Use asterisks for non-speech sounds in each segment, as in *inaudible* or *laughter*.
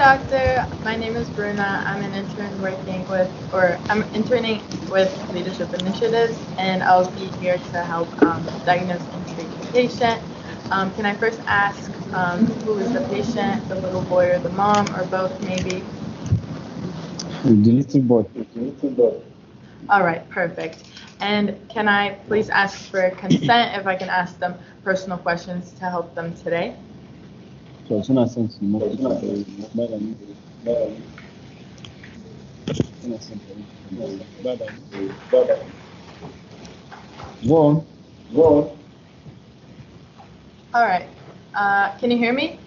doctor. My name is Bruna. I'm an intern working with, or I'm interning with Leadership Initiatives, and I'll be here to help um, diagnose and treat the patient. Um, can I first ask um, who is the patient, the little boy or the mom, or both maybe? The little boy. All right, perfect. And can I please ask for consent if I can ask them personal questions to help them today? To suna son su yi malami. Suna son ka yi ba da Go on. Go on. All right. Uh, can you hear me?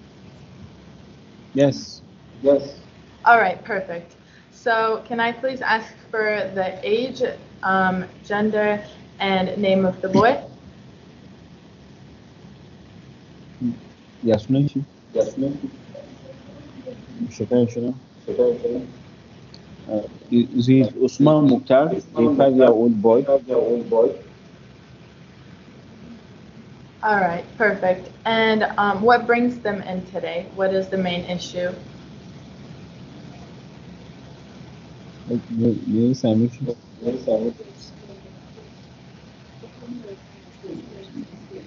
Yes. Yes. All right, perfect. So can I please ask for the age, um, gender, and name of the boy? Yes, sunan shi? Ya sunan shi? Shekara shirin? Shekara shirin? Uh, is he Usman Mukhtar, a five-year-old boy? Five-year-old boy. All right, perfect. And um, what brings them in today? What is the main issue? Me me ya same shi? Me ya same shi?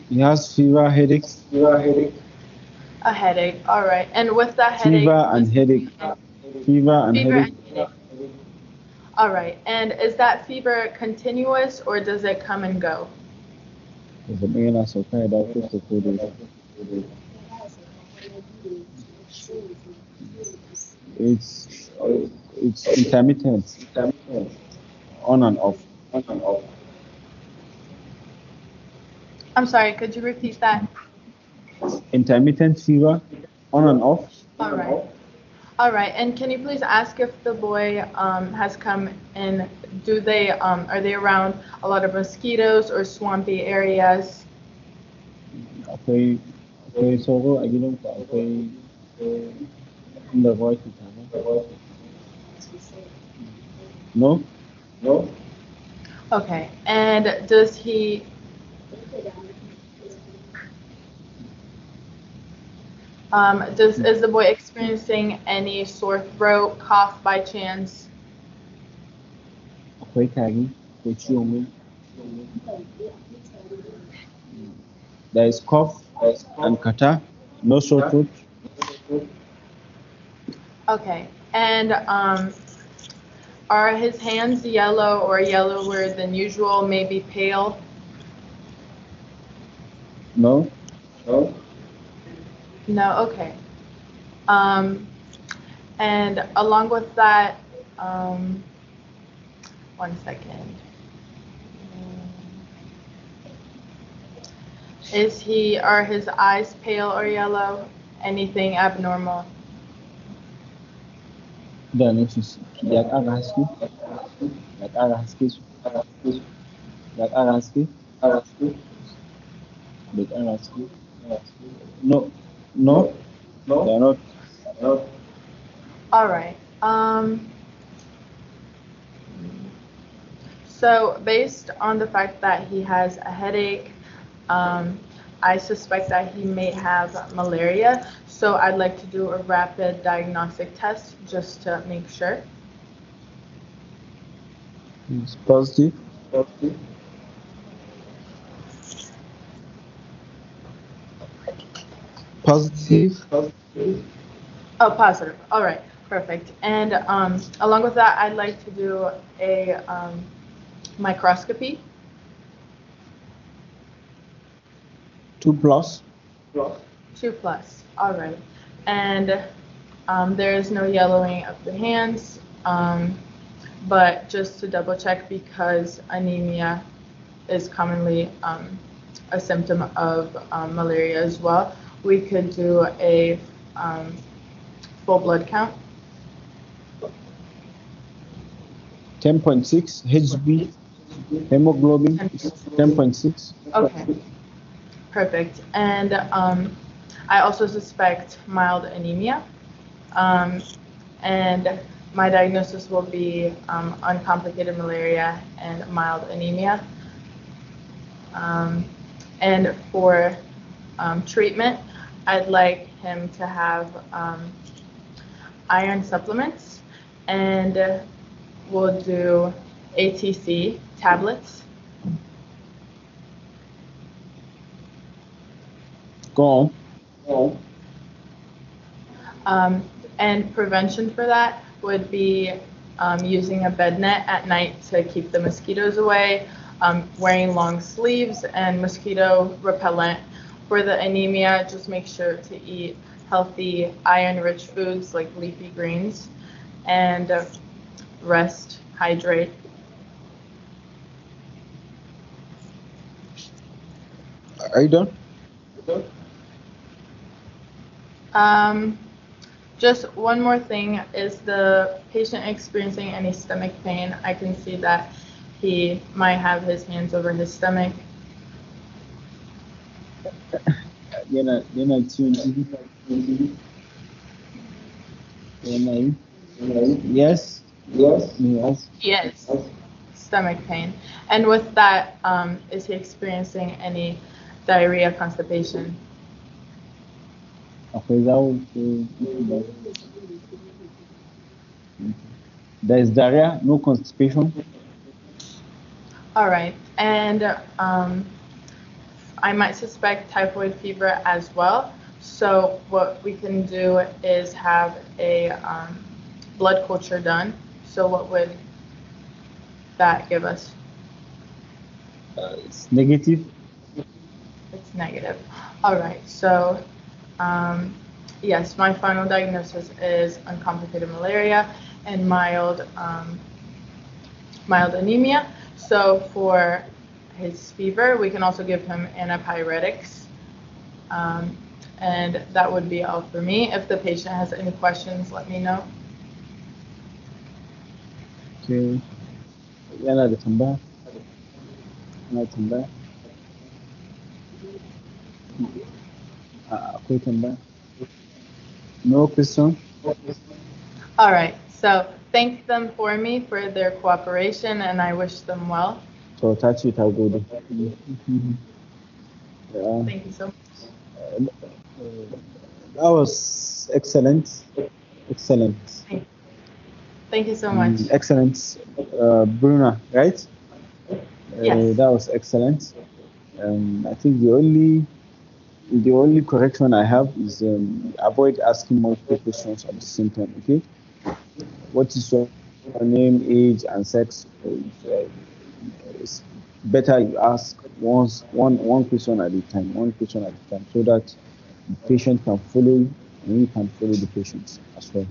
He has fever, headaches. Fever, headache. A headache. All right. And with that headache. Fever and headache. Fever and Fever headache. and headache. All right. And is that fever continuous or does it come and go? Zazzabin yana sauka ya dawo ko ko da yaushe? It's it's intermittent, on and off. On and off. I'm sorry, could you repeat that? Intermittent fever, on and off. All right. All right. And can you please ask if the boy um, has come in? Do they um, are they around a lot of mosquitoes or swampy areas? Sauro a gidanku akwai inda ruwa ke taruwa? No? No? Okay. And does he? Um, does is the boy experiencing any sore throat, cough by chance? Akwai tari ko ciwon wuya? There is cough and catarrh, no sore throat. Okay. And um, are his hands yellow or yellower than usual? Maybe pale? No? No? No, okay. Um, and along with that, um, one second. Is he, are his eyes pale or yellow? Anything abnormal? Shi ya ƙara haske? Ya ƙara haske su? Ya ƙara haske? Bai ƙara haske? No, no, they are not. All right. Um, so based on the fact that he has a headache, um, I suspect that he may have malaria. So I'd like to do a rapid diagnostic test just to make sure. It's positive. Positive. Oh, positive. All right. Perfect. And um, along with that, I'd like to do a um, microscopy. Two plus. Two plus. All right. And um, there is no yellowing of the hands. Um, but just to double check, because anemia is commonly um, a symptom of um, malaria as well, we could do a um, full blood count. 10.6 HB hemoglobin 10.6 Okay. Perfect. And um, I also suspect mild anemia. Um, and my diagnosis will be um, uncomplicated malaria and mild anemia. Um, and for um, treatment, I'd like him to have um, iron supplements, and we'll do ACT tablets. Go on. Go Um, and prevention for that would be um, using a bed net at night to keep the mosquitoes away, um, wearing long sleeves, and mosquito repellent. For the anemia, just make sure to eat healthy iron-rich foods like leafy greens, and uh, rest, hydrate. Are you done? Um, just one more thing, is the patient experiencing any stomach pain? I can see that he might have his hands over his stomach. Yana yana ciwon ciki? Yana yi? Yes. Yes. Yes. Yes, stomach pain. And with that, um, is he experiencing any diarrhea, constipation? Akwai zawo There is diarrhea, no constipation. All right, and um, I might suspect typhoid fever as well. So what we can do is have a um, blood culture done. So what would that give us? Uh, it's negative. It's negative. All right, so um, yes, my final diagnosis is uncomplicated malaria and mild um, mild anemia. So for his fever, we can also give him antipyretics. Um, and that would be all for me. If the patient has any questions, let me know. Okay. Yana da tambaya? Yana tambaya? Ah, Akwai tambaya? No question? All right, so thank them for me for their cooperation and I wish them well. To ta ce ta gode. Yeah. Thank you so much. That was excellent. Excellent. Thank you so much. Mm, excellent. Uh, Bruna, right? Uh, Yes. that was excellent. Um, I think the only the only correction I have is um, avoid asking multiple questions at the same time. Okay. What is your name, age, and sex? Uh, it's better you ask once one one question at a time, one question at a time, so that the patient can follow you and you can follow the patient as well.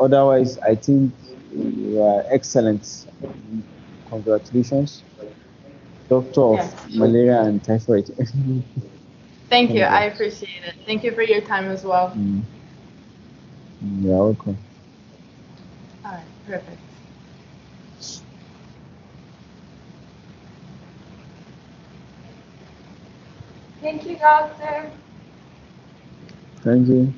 Otherwise, I think you are excellent. Congratulations, doctor of Yes. malaria and typhoid. Thank you. I *laughs* appreciate it. Thank you for your time as well. Mm. You're welcome. All right, perfect. Thank you, doctor. Thank you.